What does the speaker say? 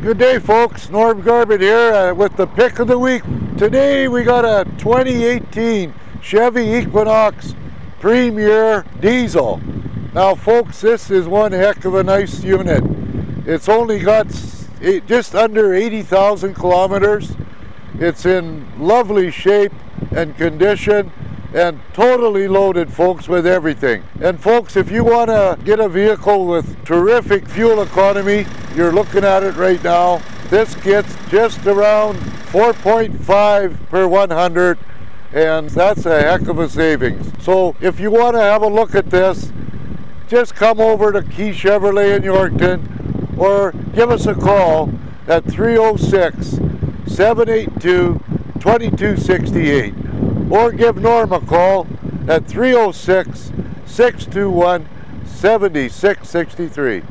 Good day, folks. Norm Garbett here uh, with the pick of the week. Today we got a 2018 Chevy Equinox Premier Diesel. Now, folks, this is one heck of a nice unit. It's only got just under 80,000 kilometers. It's in lovely shape and condition and totally loaded folks with everything. And folks if you want to get a vehicle with terrific fuel economy you're looking at it right now. This gets just around 4.5 per 100 and that's a heck of a savings. So if you want to have a look at this just come over to Key Chevrolet in Yorkton or give us a call at 306 782 2268 or give Norm a call at 306 621 7663.